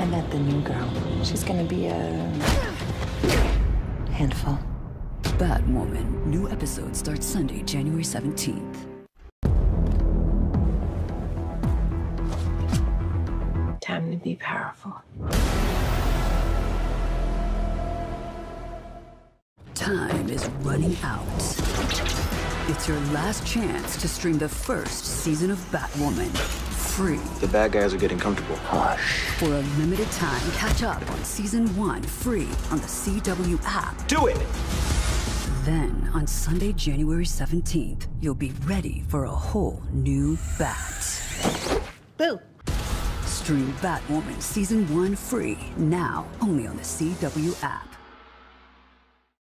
I met the new girl. She's gonna be a handful. Batwoman. New episode starts Sunday, January 17th. Time to be powerful. Time is running out. It's your last chance to stream the first season of Batwoman free. The bad guys are getting comfortable. Hush. For a limited time, catch up on season one free on the CW app. Do it! Then, on Sunday, January 17th, you'll be ready for a whole new Bat. Boo! Stream Batwoman season one free now only on the CW app.